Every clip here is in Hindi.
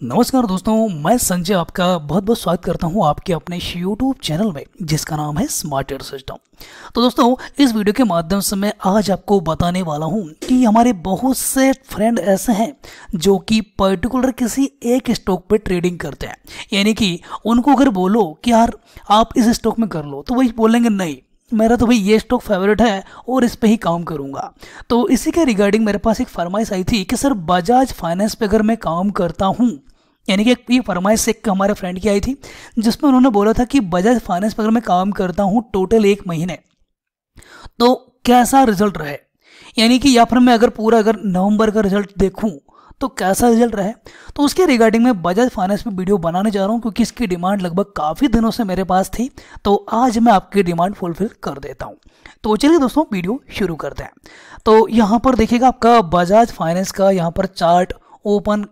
नमस्कार दोस्तों, मैं संजय आपका बहुत बहुत स्वागत करता हूँ आपके अपने यूट्यूब चैनल में, जिसका नाम है स्मार्ट एयर सिस्टम तो दोस्तों, इस वीडियो के माध्यम से मैं आज आपको बताने वाला हूँ कि हमारे बहुत से फ्रेंड ऐसे हैं जो कि पर्टिकुलर किसी एक स्टॉक पे ट्रेडिंग करते हैं। यानी कि उनको अगर बोलो कि यार, आप इस स्टॉक में कर लो तो वही बोलेंगे, नहीं, मेरा तो भाई ये स्टॉक फेवरेट है और इस पे ही काम करूँगा। तो इसी के रिगार्डिंग मेरे पास एक फरमाइश आई थी कि, सर बजाज फाइनेंस पे अगर मैं काम करता हूँ यानी कि ये फरमाइश एक हमारे फ्रेंड की आई थी, जिसमें उन्होंने बोला था कि बजाज फाइनेंस पर अगर मैं काम करता हूँ टोटल एक महीने तो कैसा रिज़ल्ट रहे? यानी कि या फिर मैं अगर पूरा अगर नवंबर का रिज़ल्ट देखूँ तो कैसा रिज़ल्ट रहे? तो उसके रिगार्डिंग मैं बजाज फाइनेंस में वीडियो बनाने जा रहा हूँ, क्योंकि इसकी डिमांड लगभग काफ़ी दिनों से मेरे पास थी तो आज मैं आपकी डिमांड फुलफिल कर देता हूँ। तो चलिए दोस्तों वीडियो शुरू करते हैं। तो यहाँ पर देखिएगा, आपका बजाज फाइनेंस का यहाँ पर चार्ट ओपन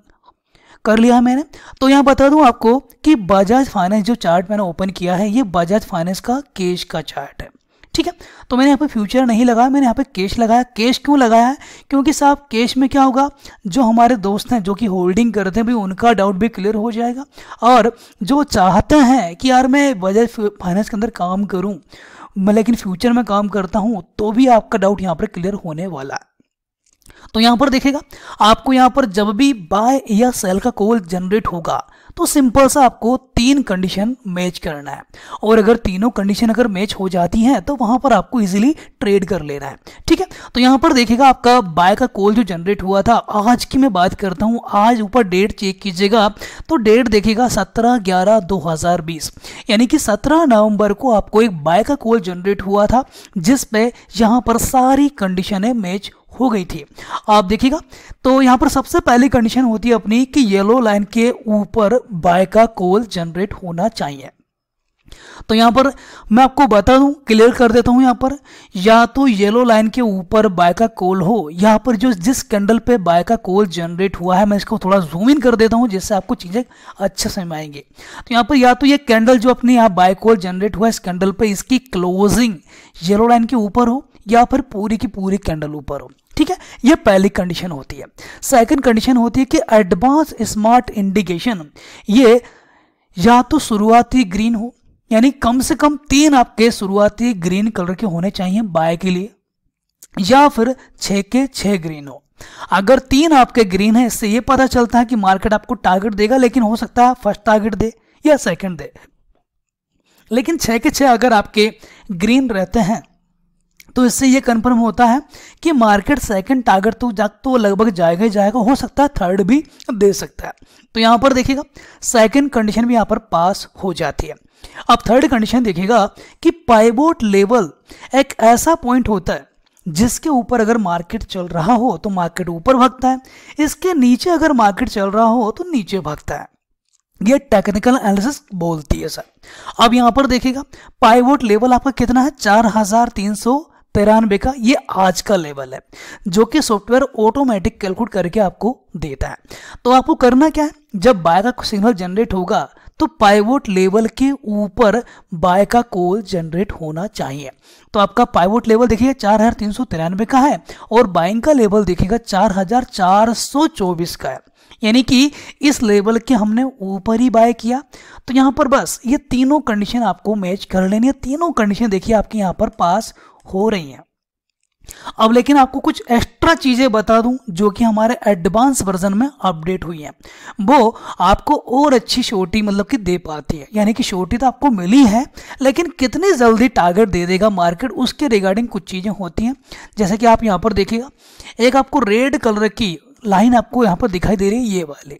कर लिया है मैंने। तो यहाँ बता दूँ आपको कि बजाज फाइनेंस जो चार्ट मैंने ओपन किया है, ये बजाज फाइनेंस का कैश का चार्ट है। ठीक है? तो मैंने यहाँ पे फ्यूचर नहीं लगाया, मैंने यहाँ पे कैश लगाया। कैश क्यों लगाया? है क्योंकि साहब कैश में क्या होगा? जो हमारे दोस्त हैं, जो कि होल्डिंग करते हैं, भी उनका डाउट भी क्लियर हो जाएगा। और जो चाहते हैं कि यार मैं बजाज फाइनेंस के अंदर काम करूँ, मैं लेकिन फ्यूचर में काम करता हूँ तो भी आपका डाउट यहाँ पर क्लियर होने वाला है। तो यहाँ पर देखेगा, आपको यहाँ पर जब भी बाय या सेल का कॉल जनरेट होगा तो सिंपल सा आपको तीन कंडीशन मैच करना है। और अगर तीनों कंडीशन अगर मैच हो जाती हैं तो वहाँ पर आपको इजीली ट्रेड कर लेना है। ठीक है? तो यहाँ पर देखेगा, आपका बाय का कॉल जो जनरेट हुआ था, आज की मैं बात करता हूँ, आज ऊपर डेट चेक कीजिएगा तो डेट देखिएगा सत्रह ग्यारह दो हज़ार बीस। यानी कि सत्रह नवंबर को आपको एक बाय का कॉल जनरेट हुआ था, जिस पे यहाँ पर सारी कंडीशनें मैच हो गई थी। आप देखिएगा तो यहाँ पर सबसे पहली कंडीशन होती है अपनी कि येलो लाइन के ऊपर बाय का कोल जनरेट होना चाहिए। तो यहाँ पर मैं आपको बता दूँ क्लियर कर देता हूँ यहाँ पर, या तो येलो लाइन के ऊपर बाय का कोल हो, यहाँ पर जो जिस कैंडल पे बाय का कोल जनरेट हुआ है, मैं इसको थोड़ा जूम इन कर देता हूँ जिससे आपको चीज़ें अच्छे समझ आएँगे। तो यहाँ पर या तो ये कैंडल जो अपने यहाँ बाय कोल जनरेट हुआ है इस कैंडल पर इसकी क्लोजिंग येलो लाइन के ऊपर हो, या फिर पूरी की पूरी कैंडल ऊपर हो। ठीक है? ये पहली कंडीशन होती है। सेकंड कंडीशन होती है कि एडवांस स्मार्ट इंडिकेशन ये या तो शुरुआती ग्रीन हो, यानी कम से कम तीन आपके शुरुआती ग्रीन कलर के होने चाहिए बाय के लिए, या फिर छह के छह ग्रीन हो। अगर तीन आपके ग्रीन है, इससे ये पता चलता है कि मार्केट आपको टारगेट देगा, लेकिन हो सकता है फ़र्स्ट टारगेट दे या सेकंड दे। लेकिन छह के छह अगर आपके ग्रीन रहते हैं तो इससे ये कंफर्म होता है कि मार्केट सेकंड टारगेट तो जा तो लगभग जाएगा ही जाएगा, हो सकता है थर्ड भी दे सकता है। तो यहाँ पर देखिएगा सेकंड कंडीशन भी यहाँ पर पास हो जाती है। अब थर्ड कंडीशन देखिएगा कि पाइवोट लेवल एक ऐसा पॉइंट होता है जिसके ऊपर अगर मार्केट चल रहा हो तो मार्केट ऊपर भागता है, इसके नीचे अगर मार्केट चल रहा हो तो नीचे भागता है। ये टेक्निकल एनालिसिस बोलती है सर अब यहाँ पर देखिएगा पाइवोट लेवल आपका कितना है? चार हज़ार तीन सौ तिरानवे का ये आज का लेवल है, जो कि सॉफ्टवेयर ऑटोमेटिक कैलकुलेट करके आपको देता है। तो आपको करना क्या है? जब बाय का सिग्नल जनरेट होगा तो पाइवोट लेवल के ऊपर बाय का कोल जनरेट होना चाहिए। तो आपका पाइवोट लेवल देखिए, चार हज़ार तीन सौ तिरानवे का है, और बाइंग का लेवल देखिएगा, चार हज़ार चार सौ चौबीस का है। यानी कि इस लेवल के हमने ऊपर ही बाय किया। तो यहाँ पर बस ये तीनों कंडीशन आपको मैच कर लेनी है। तीनों कंडीशन देखिए आपके यहाँ पर पास हो रही हैं। अब लेकिन आपको कुछ एक्स्ट्रा चीज़ें बता दूँ जो कि हमारे एडवांस वर्जन में अपडेट हुई हैं। वो आपको और अच्छी छोटी मतलब कि दे पाती है। यानी कि छोटी तो आपको मिली है, लेकिन कितनी जल्दी टारगेट दे देगा मार्केट उसके रिगार्डिंग कुछ चीज़ें होती हैं। जैसे कि आप यहाँ पर देखिएगा, एक आपको रेड कलर की लाइन आपको यहाँ पर दिखाई दे रही है, ये वाली।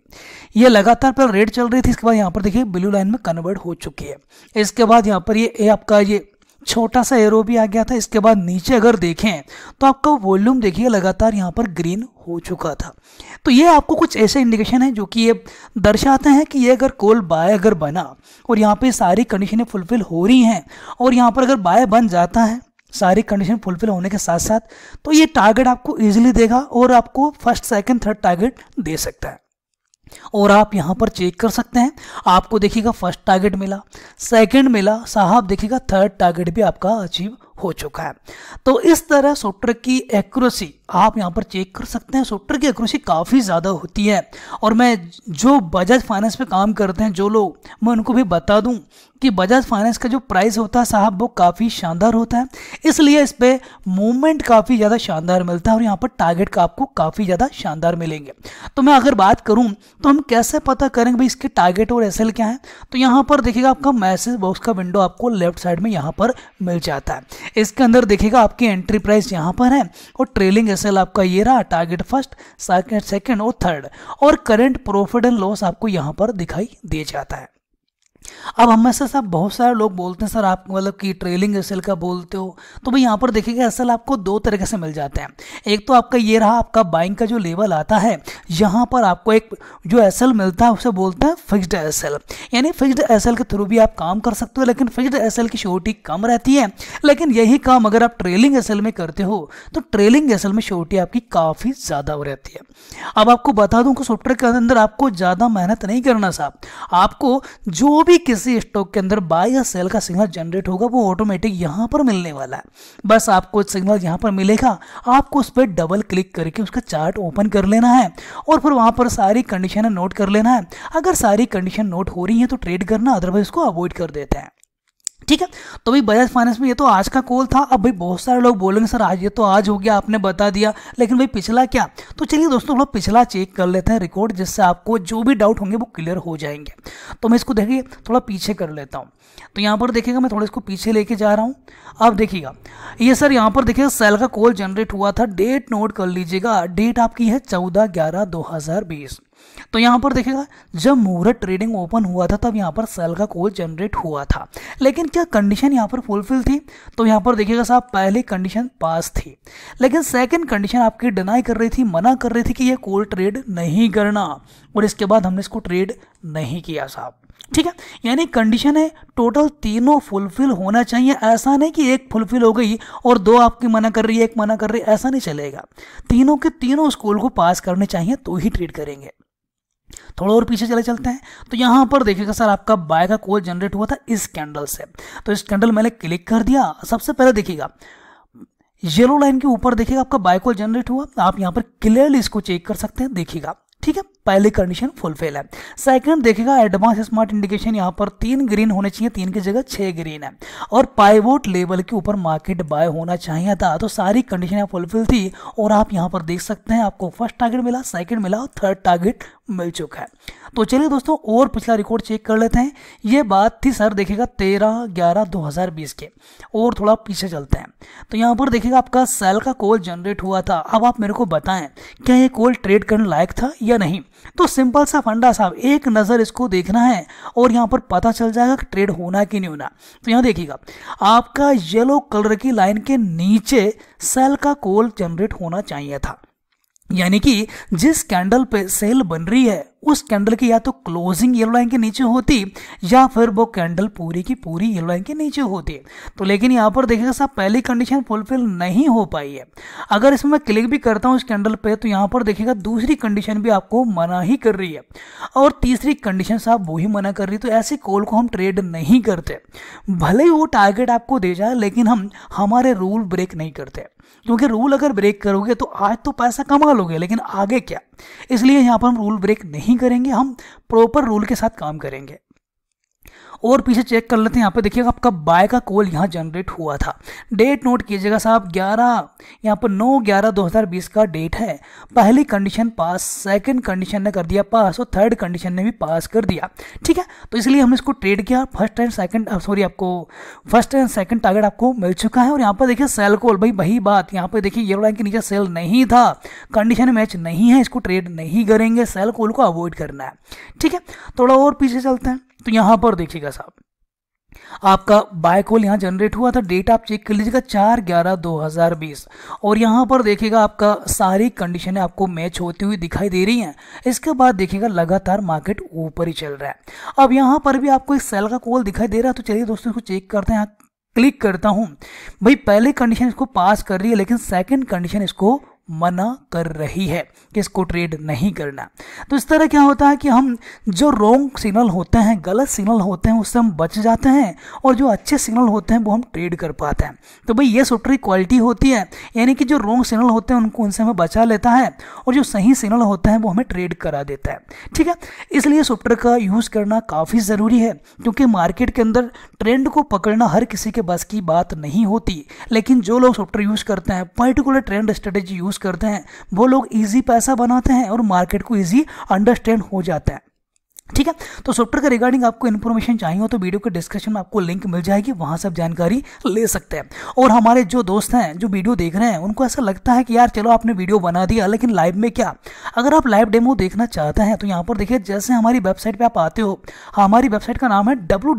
ये लगातार पर रेड चल रही थी, इसके बाद यहाँ पर देखिए ब्लू लाइन में कन्वर्ट हो चुकी है। इसके बाद यहाँ पर ये आपका ये छोटा सा एरो भी आ गया था, इसके बाद नीचे अगर देखें तो आपका वॉल्यूम देखिए, लगातार यहाँ पर ग्रीन हो चुका था। तो ये आपको कुछ ऐसे इंडिकेशन है जो कि ये दर्शाते हैं कि ये अगर कोल बाय अगर बना, और यहाँ पे सारी कंडीशनें फुलफिल हो रही हैं, और यहाँ पर अगर बाय बन जाता है, सारी कंडीशन फुलफिल होने के साथ साथ तो ये टारगेट आपको ईजिली देगा, और आपको फ़र्स्ट सेकंड थर्ड टारगेट दे सकता है। और आप यहाँ पर चेक कर सकते हैं। आपको देखिएगा फ़र्स्ट टारगेट मिला सेकंड मिला, साहब देखिएगा थर्ड टारगेट भी आपका अचीव हो चुका है। तो इस तरह सोटर की एक्यूरेसी आप यहाँ पर चेक कर सकते हैं। सोटर की एक्यूरेसी काफ़ी ज़्यादा होती है। और मैं जो बजाज फाइनेंस पे काम करते हैं, जो लोग, मैं उनको भी बता दूँ कि बजाज फाइनेंस का जो प्राइस होता है साहब, वो काफ़ी शानदार होता है। इसलिए इस पर मूवमेंट काफ़ी ज़्यादा शानदार मिलता है और यहाँ पर टारगेट का आपको काफ़ी ज़्यादा शानदार मिलेंगे। तो मैं अगर बात करूँ तो हम कैसे पता करेंगे भाई इसके टारगेट और एसएल क्या है? तो यहाँ पर देखिएगा आपका मैसेज बॉक्स का विंडो आपको लेफ़्ट साइड में यहाँ पर मिल जाता है। इसके अंदर देखिएगा आपकी एंट्री प्राइस यहाँ पर है और ट्रेलिंग एस आपका ये रहा टारगेट फ़र्स्ट सेकेंड और थर्ड और करेंट प्रॉफिट एंड लॉस आपको यहाँ पर दिखाई दे जाता है। अब हम से सब बहुत सारे लोग बोलते हैं, सर, आप मतलब कि ट्रेलिंग एस का बोलते हो। तो भाई यहाँ पर देखिएगा एस आपको दो तरीके से मिल जाते हैं। एक तो आपका ये रहा, आपका बाइंग का जो लेवल आता है, यहाँ पर आपको एक जो एसएल मिलता है, उसे बोलते हैं फिक्स्ड एस यानी फिक्स्ड एस के थ्रू भी आप काम कर सकते हो, लेकिन फिक्स्ड एस की श्योरिटी कम रहती है। लेकिन यही काम अगर आप ट्रेलिंग एसएल में करते हो तो ट्रेलिंग एस में श्योरिटी आपकी काफ़ी ज़्यादा हो रहती है। अब आपको बता दूँ कि सॉफ्टवेयर के अंदर आपको ज़्यादा मेहनत नहीं करना साहब। आपको जो भी किसी स्टॉक के अंदर बाय या सेल का सिग्नल जनरेट होगा, वो ऑटोमेटिक यहाँ पर मिलने वाला है। बस आपको सिग्नल यहाँ पर मिलेगा। आपको उस पर डबल क्लिक करके उसका चार्ट ओपन कर लेना है और फिर वहाँ पर सारी कंडीशन नोट कर लेना है। अगर सारी कंडीशन नोट हो रही है तो ट्रेड करना अदरवाइज़ उसको अवॉइड कर देते हैं। ठीक है? तो भाई बजाज फाइनेंस में ये तो आज का कॉल था। अब भाई बहुत सारे लोग बोलेंगे, सर, आज ये तो आज हो गया, आपने बता दिया। लेकिन भाई पिछला क्या? तो चलिए दोस्तों थोड़ा पिछला चेक कर लेते हैं रिकॉर्ड जिससे आपको जो भी डाउट होंगे वो क्लियर हो जाएँगे। तो मैं इसको देखिए, थोड़ा पीछे कर लेता हूँ। तो यहाँ पर देखिएगा, मैं थोड़ा इसको पीछे लेके जा रहा हूँ। अब देखिएगा, ये सर यहाँ पर देखिएगा सेल का कॉल जनरेट हुआ था। डेट नोट कर लीजिएगा। डेट आपकी है चौदह ग्यारह दो हज़ार बीस। तो यहाँ पर देखेगा जब मुहूर्त ट्रेडिंग ओपन हुआ था, तब यहाँ पर सेल का कोल जनरेट हुआ था। लेकिन क्या कंडीशन यहाँ पर फुलफिल थी? तो यहाँ पर देखिएगा साहब, पहली कंडीशन पास थी। लेकिन सेकंड कंडीशन आपकी डिनाई कर रही थी, मना कर रही थी कि ये कोल ट्रेड नहीं करना। और इसके बाद हमने इसको ट्रेड नहीं किया साहब। ठीक है? यानी कंडीशन है टोटल तीनों फुलफिल होना चाहिए। ऐसा नहीं कि एक फुलफिल हो गई और दो आपकी मना कर रही है, एक मना कर रही है, ऐसा नहीं चलेगा। तीनों के तीनों स्कूल को पास करने चाहिए तो ही ट्रेड करेंगे। थोड़ा और पीछे चले चलते हैं। तो यहाँ पर देखिएगा सर, आपका बाय का कोड जनरेट हुआ था इस कैंडल से। तो इस कैंडल मैंने क्लिक कर दिया। सबसे पहले देखिएगा येलो लाइन के ऊपर देखिएगा आपका बाय कॉल जनरेट हुआ। आप यहाँ पर क्लियरली इसको चेक कर सकते हैं। देखिएगा, ठीक है? पहली कंडीशन फुलफिल है। सेकंड देखेगा एडवांस स्मार्ट इंडिकेशन यहाँ पर तीन ग्रीन होने चाहिए, तीन की जगह छह ग्रीन है। और पाइवोट लेवल के ऊपर मार्केट बाय होना चाहिए था तो सारी कंडीशन फुलफिल थी, और आप यहाँ पर देख सकते हैं, आपको फ़र्स्ट टारगेट मिला सेकंड मिला, और थर्ड टारगेट मिल चुका है। तो चलिए दोस्तों, और पिछला रिकॉर्ड चेक कर लेते हैं। ये बात थी सर देखेगा तेरह ग्यारह दो हज़ार बीस के। और थोड़ा पीछे चलते हैं। तो यहाँ पर देखेगा आपका सेल का कॉल जनरेट हुआ था। अब आप मेरे को बताएँ, क्या ये कॉल ट्रेड करने लायक था या नहीं? तो सिंपल सा फंडा साहब, एक नज़र इसको देखना है और यहाँ पर पता चल जाएगा कि ट्रेड होना कि नहीं होना। तो यहाँ देखिएगा, आपका येलो कलर की लाइन के नीचे सेल का कोल जनरेट होना चाहिए था। यानी कि जिस कैंडल पे सेल बन रही है उस कैंडल की या तो क्लोजिंग येलो लाइन के नीचे होती, या फिर वो कैंडल पूरी की पूरी येलो लाइन के नीचे होती। तो लेकिन यहाँ पर देखिएगा साहब, पहली कंडीशन फुलफिल नहीं हो पाई है। अगर इसमें मैं क्लिक भी करता हूँ इस कैंडल पे तो यहाँ पर देखिएगा दूसरी कंडीशन भी आपको मना ही कर रही है। और तीसरी कंडीशन साहब, वो ही मना कर रही है। तो ऐसे कॉल को हम ट्रेड नहीं करते। भले ही वो टारगेट आपको दे जाए, लेकिन हम, हमारे रूल ब्रेक नहीं करते। क्योंकि रूल अगर ब्रेक करोगे तो आज तो पैसा कमा लोगे, लेकिन आगे क्या? इसलिए यहाँ पर हम रूल ब्रेक नहीं करेंगे हम प्रॉपर रूल के साथ काम करेंगे। और पीछे चेक कर लेते हैं। यहाँ पे देखिएगा आपका बाय का कॉल यहाँ जनरेट हुआ था। डेट नोट कीजिएगा साहब 11 यहाँ पर 9 ग्यारह 2020 का डेट है। पहली कंडीशन पास सेकंड कंडीशन ने कर दिया पास और थर्ड कंडीशन ने भी पास कर दिया। ठीक है? तो इसलिए हमने इसको ट्रेड किया। फ़र्स्ट एंड सेकंड सॉरी आपको फ़र्स्ट एंड सेकंड टारगेट आपको मिल चुका है। और यहाँ पर देखिए सेल कॉल भाई वही बात। यहाँ पर देखिए येलो लाइन के नीचे सेल नहीं था। कंडीशन मैच नहीं है। इसको ट्रेड नहीं करेंगे। सेल कॉल को अवॉइड करना है। ठीक है? थोड़ा और पीछे चलते हैं। तो यहाँ पर देखिएगा साहब, आपका बाय कॉल यहाँ जनरेट हुआ था डेट आप चेक कर लीजिएगा, चार ग्यारह दो हज़ार बीस। और यहाँ पर देखिएगा आपका सारी कंडीशनें आपको मैच होती हुई दिखाई दे रही हैं। इसके बाद देखिएगा लगातार मार्केट ऊपर ही चल रहा है। अब यहाँ पर भी आपको एक सेल का कॉल दिखाई दे रहा है तो चलिए दोस्तों इसको चेक करते हैं। क्लिक करता हूँ। भाई, पहले कंडीशन इसको पास कर रही है, लेकिन सेकेंड कंडीशन इसको मना कर रही है कि इसको ट्रेड नहीं करना। तो इस तरह क्या होता है कि हम जो रॉन्ग सिग्नल होते हैं, गलत सिग्नल होते हैं, उससे हम बच जाते हैं और जो अच्छे सिग्नल होते हैं, वो हम ट्रेड कर पाते हैं। तो भाई, ये सॉफ्टवेयर क्वालिटी होती है, यानी कि जो रॉन्ग सिग्नल होते हैं, उनको, उनसे हमें बचा लेता है और जो सही सिग्नल होते हैं, वो हमें ट्रेड करा देता है। ठीक है? इसलिए सॉफ्टवेयर का यूज़ करना काफ़ी ज़रूरी है, क्योंकि मार्केट के अंदर ट्रेंड को पकड़ना हर किसी के बस की बात नहीं होती। लेकिन जो लोग सॉफ्टवेयर यूज़ करते हैं पर्टिकुलर ट्रेंड स्ट्रेटेजी यूज़ करते हैं। वो लोग इजी पैसा बनाते हैं और मार्केट को इजी अंडरस्टैंड हो जाता है। ठीक है? तो सॉफ्टवेयर के रिगार्डिंग आपको इन्फॉर्मेशन चाहिए हो तो वीडियो के डिस्क्रिप्शन में आपको लिंक मिल जाएगी, वहाँ से आप जानकारी ले सकते हैं। और हमारे जो दोस्त हैं, जो वीडियो देख रहे हैं, उनको ऐसा लगता है कि यार, चलो आपने वीडियो बना दिया, लेकिन लाइव में क्या? अगर आप लाइव डेमो देखना चाहते हैं तो यहाँ पर देखिए, जैसे हमारी वेबसाइट पर आप आते हो, हमारी वेबसाइट का नाम है डब्ल्यू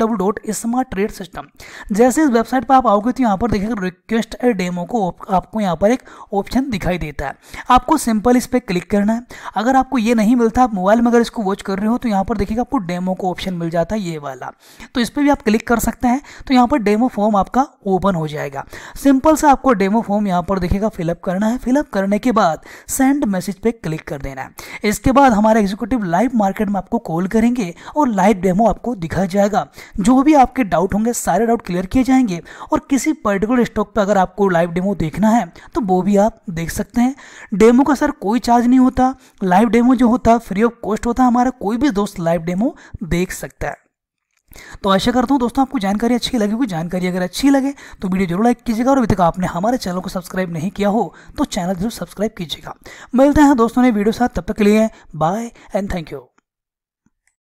जैसे इस वेबसाइट पर आप आओगे तो यहाँ पर देखिएगा रिक्वेस्ट डेमो को आपको यहाँ पर एक ऑप्शन दिखाई देता है। आपको सिंपल इस पर क्लिक करना है। अगर आपको ये नहीं मिलता, आप मोबाइल में अगर इसको वॉच कर रहे हो तो यहाँ पर देखिएगा, आपको डेमो को ऑप्शन मिल जाता है ये वाला। तो इस पर भी आप क्लिक कर सकते हैं तो यहाँ पर डेमो फॉर्म आपका ओपन हो जाएगा। सिंपल से आपको डेमो फॉर्म यहाँ पर देखिएगा फिलअप करना है। फिलअप करने के बाद सेंड मैसेज पे क्लिक कर देना है। इसके बाद हमारे एग्जीक्यूटिव लाइव मार्केट में आपको कॉल करेंगे और लाइव डेमो आपको दिखाया जाएगा। जो भी आपके डाउट होंगे, सारे डाउट क्लियर किए जाएँगे और किसी पर्टिकुलर स्टॉक पर अगर आपको लाइव डेमो देखना है तो वो भी आप देख सकते हैं। डेमो का सर कोई चार्ज नहीं होता। लाइव डेमो जो होता है फ्री ऑफ़ कॉस्ट होता है हमारा कोई भी दोस्त लाइव डेमो देख सकता है। तो आशा करता हूँ दोस्तों आपको जानकारी अच्छी लगी होगी। जानकारी अगर अच्छी लगे तो वीडियो ज़रूर लाइक कीजिएगा और अभी तक आपने हमारे चैनल को सब्सक्राइब नहीं किया हो तो चैनल ज़रूर सब्सक्राइब कीजिएगा। मिलते हैं दोस्तों ने वीडियो साथ। तब तक के लिए बाय एंड थैंक यू।